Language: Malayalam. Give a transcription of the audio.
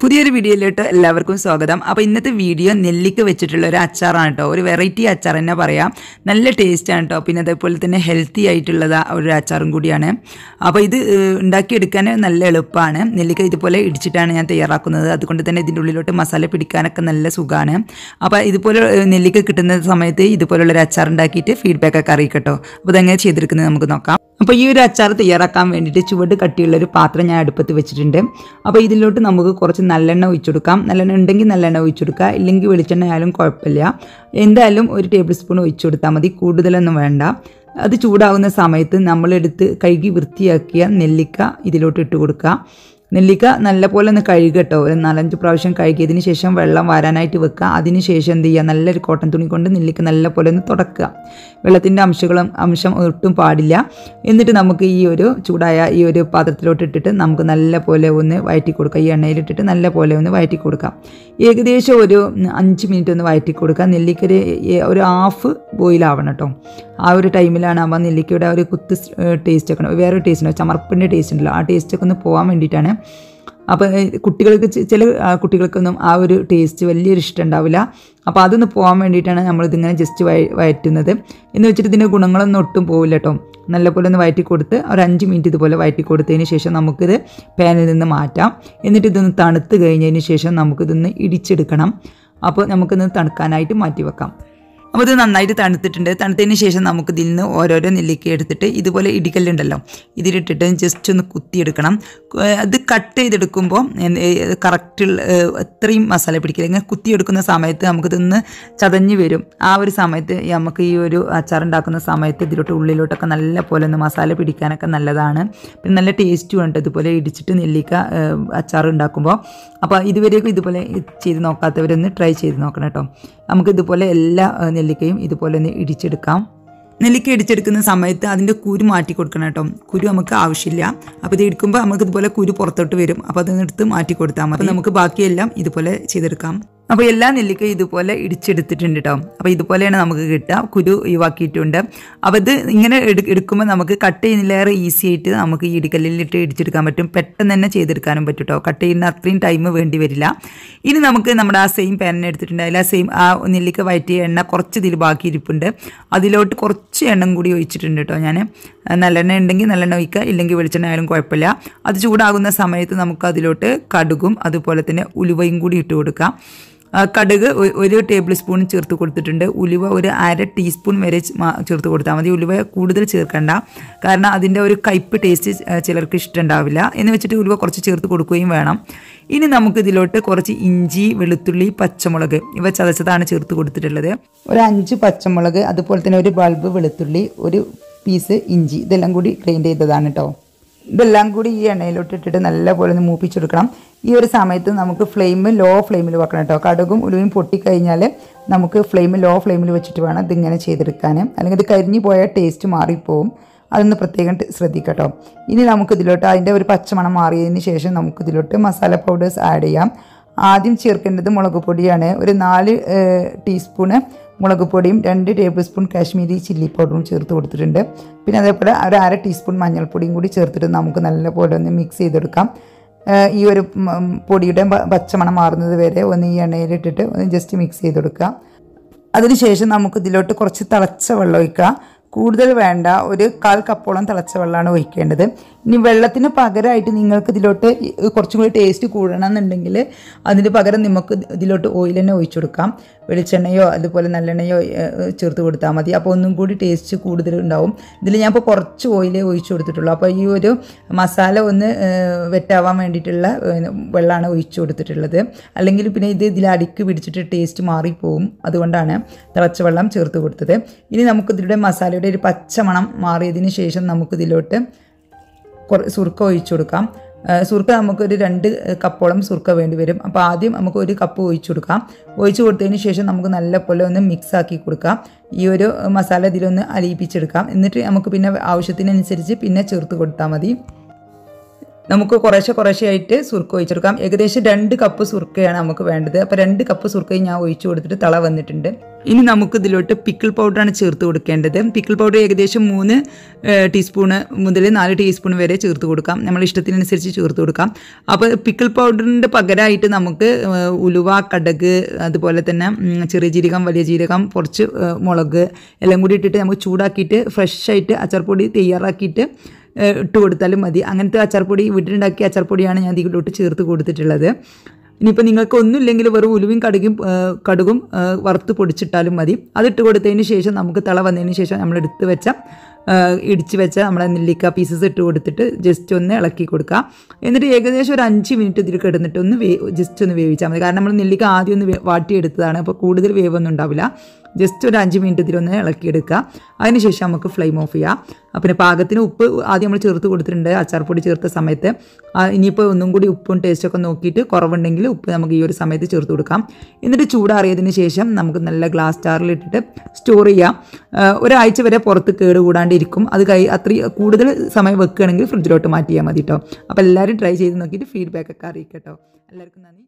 പുതിയൊരു വീഡിയോയിലോട്ട് എല്ലാവർക്കും സ്വാഗതം. അപ്പോൾ ഇന്നത്തെ വീഡിയോ നെല്ലിക്ക വെച്ചിട്ടുള്ള ഒരു അച്ചാറാണ് കേട്ടോ ഒരു വെറൈറ്റി അച്ചാർ തന്നെ പറയാം. നല്ല ടേസ്റ്റാണ് കേട്ടോ പിന്നെ അതേപോലെ തന്നെ ഹെൽത്തി ആയിട്ടുള്ളത് ഒരു അച്ചാറും കൂടിയാണ്. അപ്പോൾ ഇത് ഉണ്ടാക്കിയെടുക്കാൻ നല്ല എളുപ്പമാണ് നെല്ലിക്ക ഇതുപോലെ ഇടിച്ചിട്ടാണ് ഞാൻ തയ്യാറാക്കുന്നത്. അതുകൊണ്ട് തന്നെ ഇതിന്റെ ഉള്ളിലോട്ട് മസാല പിടിക്കാനൊക്കെ നല്ല സുഖമാണ് അപ്പോൾ ഇതുപോലെ നെല്ലിക്ക കിട്ടുന്ന സമയത്ത് ഇതുപോലുള്ളൊരു അച്ചാർ ഉണ്ടാക്കിയിട്ട് ഫീഡ്ബാക്ക് ഒക്കെ അറിയിക്കട്ടോ. അപ്പോൾ ഇതെങ്ങനെ ചെയ്തെടുക്കുന്നത് നമുക്ക് നോക്കാം. അപ്പോൾ ഈ ഒരു അച്ചാർ തയ്യാറാക്കാൻ വേണ്ടിയിട്ട് ചുവട് കട്ടിയുള്ള ഒരു പാത്രം ഞാൻ അടുപ്പത്ത് വെച്ചിട്ടുണ്ട്. അപ്പോൾ ഇതിലോട്ട് നമുക്ക് കുറച്ച് നല്ലെണ്ണ ഒഴിച്ചു കൊടുക്കാം നല്ലെണ്ണ ഉണ്ടെങ്കിൽ നല്ലെണ്ണ ഒഴിച്ചു കൊടുക്കുക ഇല്ലെങ്കിൽ വെളിച്ചെണ്ണ ആയാലും കുഴപ്പമില്ല. എന്തായാലും ഒരു ടേബിൾ സ്പൂൺ ഒഴിച്ചു കൊടുത്താൽ മതി. കൂടുതലൊന്നും വേണ്ട. അത് ചൂടാകുന്ന സമയത്ത് നമ്മളെടുത്ത് കഴുകി വൃത്തിയാക്കിയ നെല്ലിക്ക ഇതിലോട്ട് ഇട്ട് കൊടുക്കുക. നെല്ലിക്ക നല്ലപോലെ ഒന്ന് കഴുകട്ടോ. ഒരു നാലഞ്ച് പ്രാവശ്യം കഴുകിയതിന് ശേഷം വെള്ളം വരാനായിട്ട് വെക്കുക അതിന് ശേഷം എന്ത് ചെയ്യുക? നല്ലൊരു കോട്ടൺ തുണി കൊണ്ട് നെല്ലിക്ക നല്ലപോലെ ഒന്ന് തുടക്കുക. വെള്ളത്തിന്റെ അംശങ്ങളും അംശം ഒട്ടും പാടില്ല. എന്നിട്ട് നമുക്ക് ഈ ഒരു ചൂടായ ഈ ഒരു പാത്രത്തിലോട്ട് ഇട്ടിട്ട് നമുക്ക് നല്ലപോലെ ഒന്ന് വയറ്റി കൊടുക്കുക ഈ എണ്ണയിലിട്ടിട്ട് നല്ലപോലെ ഒന്ന് വയറ്റി കൊടുക്കാം ഏകദേശം ഒരു അഞ്ച് മിനിറ്റ് ഒന്ന് വയറ്റി കൊടുക്കുക നെല്ലിക്കൊരു ഒരു ഹാഫ് ബോയിലാവണം കേട്ടോ. ആ ഒരു ടൈമിലാണ് ആകുമ്പോൾ നെല്ലിക്കയുടെ ഒരു കുത്ത് ടേസ്റ്റ് ഒക്കെ വേറെ വേറൊരു ടേസ്റ്റ് ഉണ്ടാവും ചമർപ്പിന്റെ ടേസ്റ്റ് ഉണ്ടല്ലോ. ആ ടേസ്റ്റ് ഒക്കെ ഒന്ന് പോകാൻ വേണ്ടിയിട്ടാണ്. അപ്പോൾ കുട്ടികൾക്ക് ചില കുട്ടികൾക്കൊന്നും ആ ഒരു ടേസ്റ്റ് വലിയൊരു ഇഷ്ടം ഉണ്ടാവില്ല. അപ്പോൾ അതൊന്ന് പോകാൻ വേണ്ടിയിട്ടാണ് നമ്മളിതിങ്ങനെ ജസ്റ്റ് വയ വയറ്റുന്നത്. എന്ന് വെച്ചിട്ട് ഇതിന്റെ ഗുണങ്ങളൊന്നും ഒട്ടും പോവില്ല കേട്ടോ. നല്ലപോലെ ഒന്ന് വയറ്റി കൊടുത്ത് ഒരു അഞ്ച് മിനിറ്റ് ഇതുപോലെ വയറ്റി കൊടുത്തതിന് ശേഷം നമുക്കിത് പാനിൽ നിന്ന് മാറ്റാം. എന്നിട്ട് ഇതൊന്ന് തണുത്ത് കഴിഞ്ഞതിന് ശേഷം നമുക്കിതൊന്ന് ഇടിച്ചെടുക്കണം. അപ്പോൾ നമുക്കിത് തണുക്കാനായിട്ട് മാറ്റി വെക്കാം. അപ്പോൾ ഇത് നന്നായിട്ട് തണുത്തിട്ടുണ്ട്. തണുത്തതിന് ശേഷം നമുക്ക് ഇതിൽ നിന്ന് ഓരോരോ നെല്ലിക്ക എടുത്തിട്ട് ഇതുപോലെ ഇടിക്കല്ലുണ്ടല്ലോ. ഇതിലിട്ടിട്ട് ജസ്റ്റ് ഒന്ന് കുത്തിയെടുക്കണം. അത് കട്ട് ചെയ്തെടുക്കുമ്പോൾ കറക്റ്റ് അത്രയും മസാല പിടിക്കില്ല ഇങ്ങനെ കുത്തിയെടുക്കുന്ന സമയത്ത് നമുക്കിതൊന്ന് ചതഞ്ഞ് വരും. ആ ഒരു സമയത്ത് നമുക്ക് ഈ ഒരു അച്ചാർ ഉണ്ടാക്കുന്ന സമയത്ത് ഇതിലോട്ട് ഉള്ളിലോട്ടൊക്കെ നല്ല പോലെ ഒന്ന് മസാല പിടിക്കാനൊക്കെ നല്ലതാണ്. പിന്നെ നല്ല ടേസ്റ്റും ഉണ്ട്. ഇതുപോലെ ഇടിച്ചിട്ട് നെല്ലിക്ക അച്ചാർ ഉണ്ടാക്കുമ്പോൾ അപ്പോൾ ഇതുവരെയൊക്കെ ഇതുപോലെ ചെയ്ത് നോക്കാത്തവരൊന്ന് ട്രൈ ചെയ്ത് നോക്കണം കേട്ടോ. നമുക്ക് ഇതുപോലെ എല്ലാ നെല്ലിക്കയും ഇതുപോലെ ഒന്ന് ഇടിച്ചെടുക്കാം. നെല്ലിക്ക ഇടിച്ചെടുക്കുന്ന സമയത്ത് അതിന്റെ കുരു മാറ്റി കൊടുക്കണം കേട്ടോ. കുരു നമുക്ക് ആവശ്യമില്ല. അപ്പോൾ ഇത് എടുക്കുമ്പോൾ നമുക്ക് ഇതുപോലെ കുരു പുറത്തോട്ട് വരും. അപ്പോൾ അതിനെടുത്ത് മാറ്റി കൊടുത്താൽ മതി. നമുക്ക് ബാക്കിയെല്ലാം ഇതുപോലെ ചെയ്തെടുക്കാം. അപ്പോൾ എല്ലാ നെല്ലിക്കയും ഇതുപോലെ ഇടിച്ചെടുത്തിട്ടുണ്ട് കേട്ടോ അപ്പോൾ ഇതുപോലെയാണ് നമുക്ക് കിട്ടുക. കുരു ഒഴിവാക്കിയിട്ടുണ്ട്. അപ്പോൾ ഇത് ഇങ്ങനെ എടു എടുക്കുമ്പോൾ നമുക്ക് കട്ട് ചെയ്യുന്നില്ലേറെ ഈസി ആയിട്ട് നമുക്ക് ഈ ഇടിക്കല്ലിലിട്ട് ഇടിച്ചെടുക്കാൻ പറ്റും. പെട്ടെന്ന് തന്നെ ചെയ്തെടുക്കാനും പറ്റും കേട്ടോ കട്ട് ചെയ്യുന്ന അത്രയും ടൈം വേണ്ടി വരില്ല. ഇനി നമുക്ക് നമ്മുടെ ആ സെയിം പാനിനെ എടുത്തിട്ടുണ്ട്. അതിൽ ആ സെയിം ആ നെല്ലിക്ക വയറ്റിയ എണ്ണ കുറച്ച് ഇതിൽ ബാക്കി ഇരിപ്പുണ്ട്. അതിലോട്ട് കുറച്ച് എണ്ണം കൂടി ഒഴിച്ചിട്ടുണ്ട് കേട്ടോ ഞാൻ നല്ലെണ്ണ ഉണ്ടെങ്കിൽ നല്ലെണ്ണ ഒഴിക്കുക. ഇല്ലെങ്കിൽ വെളിച്ചെണ്ണ ആയാലും കുഴപ്പമില്ല. അത് ചൂടാകുന്ന സമയത്ത് നമുക്ക് അതിലോട്ട് കടുകും അതുപോലെ തന്നെ ഉലുവയും കൂടി ഇട്ട് കൊടുക്കാം. കടുക് ഒരു ടേബിൾ സ്പൂൺ ചേർത്ത് കൊടുത്തിട്ടുണ്ട്. ഉലുവ ഒരു അര ടീസ്പൂൺ വരെ ചേർത്ത് കൊടുത്താൽ മതി. ഉലുവ കൂടുതൽ ചേർക്കണ്ട. കാരണം അതിന്റെ ഒരു കയ്പ് ടേസ്റ്റ് ചിലർക്ക് ഇഷ്ടമുണ്ടാവില്ല എന്ന് വെച്ചിട്ട് ഉലുവ കുറച്ച് ചേർത്ത് കൊടുക്കുകയും വേണം. ഇനി നമുക്ക് ഇതിലോട്ട് കുറച്ച് ഇഞ്ചി വെളുത്തുള്ളി പച്ചമുളക് ഇവ ചതച്ചതാണ് ചേർത്ത് കൊടുത്തിട്ടുള്ളത്. ഒരു അഞ്ച് പച്ചമുളക് അതുപോലെ തന്നെ ഒരു ബൾബ് വെളുത്തുള്ളി ഒരു പീസ് ഇഞ്ചി ഇതെല്ലാം കൂടി ഗ്രൈൻഡ് ചെയ്തതാണ് കേട്ടോ ഇതെല്ലാം കൂടി ഈ എണ്ണയിലോട്ട് ഇട്ടിട്ട് നല്ലപോലെ ഒന്ന് മൂപ്പിച്ചെടുക്കണം. ഈ ഒരു സമയത്ത് നമുക്ക് ഫ്ലെയിം ലോ ഫ്ലെയിമിൽ വെക്കണം കേട്ടോ. കടുകും ഉലുവയും പൊട്ടിക്കഴിഞ്ഞാൽ നമുക്ക് ഫ്ലെയിം ലോ ഫ്ലെയിമിൽ വെച്ചിട്ട് വേണം ഇതിങ്ങനെ ചെയ്തെടുക്കാൻ അല്ലെങ്കിൽ ഇത് കരിഞ്ഞു പോയാൽ ടേസ്റ്റ് മാറിപ്പോവും. അതൊന്ന് പ്രത്യേകം ശ്രദ്ധിക്കട്ടോ ഇനി നമുക്ക് ഇതിലോട്ട് അതിന്റെ ഒരു പച്ചമണം മാറിയതിന് ശേഷം നമുക്ക് ഇതിലോട്ട് മസാല പൗഡേഴ്സ് ആഡ് ചെയ്യാം. ആദ്യം ചേർക്കേണ്ടത് മുളക് പൊടിയാണ്. ഒരു നാല് ടീസ്പൂണ് മുളക് പൊടിയും രണ്ട് ടേബിൾ സ്പൂൺ കാശ്മീരി ചില്ലി പൗഡറും ചേർത്ത് കൊടുത്തിട്ടുണ്ട്. പിന്നെ അതേപോലെ ഒരു അര ടീസ്പൂൺ മഞ്ഞൾപ്പൊടിയും കൂടി ചേർത്തിട്ട് നമുക്ക് നല്ലപോലെ ഒന്ന് മിക്സ് ചെയ്തെടുക്കാം. ഈ ഒരു പൊടിയുടെ പച്ചമണം മാറുന്നത് വരെ ഒന്ന് ഈ എണ്ണയിലിട്ടിട്ട് ഒന്ന് ജസ്റ്റ് മിക്സ് ചെയ്തെടുക്കുക അതിനുശേഷം നമുക്ക് ഇതിലോട്ട് കുറച്ച് തിളച്ച വെള്ളം ഒഴിക്കുക കൂടുതൽ വേണ്ട ഒരു കാൽ കപ്പോളം തിളച്ച വെള്ളമാണ് ഒഴിക്കേണ്ടത്. ഇനി വെള്ളത്തിന് പകരമായിട്ട് നിങ്ങൾക്ക് ഇതിലോട്ട് കുറച്ചും കൂടി ടേസ്റ്റ് കൂടണം എന്നുണ്ടെങ്കിൽ അതിന് പകരം നമുക്ക് ഇതിലോട്ട് ഓയിൽ തന്നെ ഒഴിച്ചു കൊടുക്കാം. വെളിച്ചെണ്ണയോ അതുപോലെ നല്ലെണ്ണയോ ചേർത്ത് കൊടുത്താൽ മതി. അപ്പോൾ ഒന്നും കൂടി ടേസ്റ്റ് കൂടുതൽ ഉണ്ടാവും. ഇതിൽ ഞാൻ ഇപ്പോൾ കുറച്ച് ഓയിലേ ഒഴിച്ചു കൊടുത്തിട്ടുള്ളൂ. അപ്പോൾ ഈ ഒരു മസാല ഒന്ന് വെറ്റാവാൻ വേണ്ടിയിട്ടുള്ള വെള്ളമാണ് ഒഴിച്ചു കൊടുത്തിട്ടുള്ളത്. അല്ലെങ്കിൽ പിന്നെ ഇത് ഇതിൽ അടിക്ക് പിടിച്ചിട്ട് ടേസ്റ്റ് മാറിപ്പോവും. അതുകൊണ്ടാണ് തിളച്ച വെള്ളം ചേർത്ത് കൊടുത്തത്. ഇനി നമുക്ക് ഇതിലൂടെ മസാലയുടെ ഒരു പച്ചമണം മാറിയതിന് ശേഷം നമുക്കിതിലോട്ട് കുറ സുർക്ക ഒഴിച്ചു കൊടുക്കാം. സുർക്ക നമുക്കൊരു രണ്ട് കപ്പോളം സുർക്ക വേണ്ടി വരും. അപ്പോൾ ആദ്യം നമുക്ക് ഒരു കപ്പ് ഒഴിച്ചു കൊടുക്കാം. ഒഴിച്ചു കൊടുത്തതിന് ശേഷം നമുക്ക് നല്ലപോലെ ഒന്ന് മിക്സ് ആക്കി കൊടുക്കാം. ഈ ഒരു മസാല ഇതിലൊന്ന് അലിയിപ്പിച്ചെടുക്കാം. എന്നിട്ട് നമുക്ക് പിന്നെ ആവശ്യത്തിനനുസരിച്ച് പിന്നെ ചേർത്ത് കൊടുത്താൽ മതി. നമുക്ക് കുറേശ്ശെ കുറേശ്ശെയായിട്ട് സുർക്ക ഒഴിച്ചെടുക്കാം. ഏകദേശം രണ്ട് കപ്പ് സുർക്കയാണ് നമുക്ക് വേണ്ടത്. അപ്പോൾ രണ്ട് കപ്പ് സുർക്കയും ഞാൻ ഒഴിച്ചു കൊടുത്തിട്ട് തള വന്നിട്ടുണ്ട്. ഇനി നമുക്ക് ഇതിലോട്ട് പിക്കിൾ പൗഡറാണ് ചേർത്ത് കൊടുക്കേണ്ടത്. പിക്കിൾ പൗഡർ ഏകദേശം മൂന്ന് ടീസ്പൂണ് മുതൽ നാല് ടീസ്പൂൺ വരെ ചേർത്ത് കൊടുക്കാം. നമ്മൾ ഇഷ്ടത്തിനനുസരിച്ച് ചേർത്ത് കൊടുക്കാം. അപ്പോൾ പിക്കിൾ പൗഡറിന്റെ പകരമായിട്ട് നമുക്ക് ഉലുവ കടക് അതുപോലെ തന്നെ ചെറിയ ജീരകം വലിയ ജീരകം കുറച്ച് മുളക് എല്ലാം കൂടി ഇട്ടിട്ട് നമുക്ക് ചൂടാക്കിയിട്ട് ഫ്രഷായിട്ട് അച്ചാർപ്പൊടി തയ്യാറാക്കിയിട്ട് ഇട്ട് കൊടുത്താലും മതി. അങ്ങനത്തെ അച്ചാർപ്പൊടി വീട്ടിലുണ്ടാക്കിയ അച്ചാർപ്പൊടിയാണ് ഞാൻ ഇതിലോട്ട് ചേർത്ത് കൊടുത്തിട്ടുള്ളത്. ഇനിയിപ്പോൾ നിങ്ങൾക്ക് ഒന്നുമില്ലെങ്കിൽ വെറും ഉലുവും കടുകും കടുകും വറുത്ത് പൊടിച്ചിട്ടാലും മതി. അതിട്ട് കൊടുത്തതിന് ശേഷം നമുക്ക് തള വന്നതിന് ശേഷം നമ്മൾ എടുത്ത് വെച്ച ഇടിച്ച് വെച്ച നമ്മളെ നെല്ലിക്ക പീസസ് ഇട്ട് കൊടുത്തിട്ട് ജസ്റ്റ് ഒന്ന് ഇളക്കി കൊടുക്കുക എന്നിട്ട് ഏകദേശം ഒരു അഞ്ച് മിനിറ്റ് ഇതിൽ കിടന്നിട്ട് ഒന്ന് ജസ്റ്റ് ഒന്ന് വേവിച്ചാൽ മതി. കാരണം നമ്മൾ നെല്ലിക്ക ആദ്യം ഒന്ന് വാട്ടിയെടുത്തതാണ്. അപ്പോൾ കൂടുതൽ വേവൊന്നും ഉണ്ടാവില്ല. ജസ്റ്റ് ഒരു അഞ്ച് മിനിറ്റ് ഇതിലൊന്ന് ഇളക്കിയെടുക്കുക. അതിനുശേഷം നമുക്ക് ഫ്ലെയിം ഓഫ് ചെയ്യാം. പിന്നെ പാകത്തിന് ഉപ്പ് ആദ്യം നമ്മൾ ചേർത്ത് കൊടുത്തിട്ടുണ്ട് അച്ചാർപ്പൊടി ചേർത്ത സമയത്ത്. ഇനിയിപ്പോൾ ഒന്നും കൂടി ഉപ്പും ടേസ്റ്റൊക്കെ നോക്കിയിട്ട് കുറവുണ്ടെങ്കിൽ ഉപ്പ് നമുക്ക് ഈ ഒരു സമയത്ത് ചേർത്ത് കൊടുക്കാം. എന്നിട്ട് ചൂടാറിയതിന് ശേഷം നമുക്ക് നല്ല ഗ്ലാസ് ജാറിലിട്ടിട്ട് സ്റ്റോർ ചെയ്യാം. ഒരാഴ്ച വരെ പുറത്ത് കേട് കൂടാണ്ടിരിക്കും അത് കൈ അത്രയും കൂടുതൽ സമയം വെക്കുകയാണെങ്കിൽ ഫ്രിഡ്ജിലോട്ട് മാറ്റിയാൽ മതി കേട്ടോ അപ്പോൾ എല്ലാവരും ട്രൈ ചെയ്ത് നോക്കിയിട്ട് ഫീഡ്ബാക്ക് ഒക്കെ അറിയിക്കട്ടോ എല്ലാവർക്കും നന്ദി.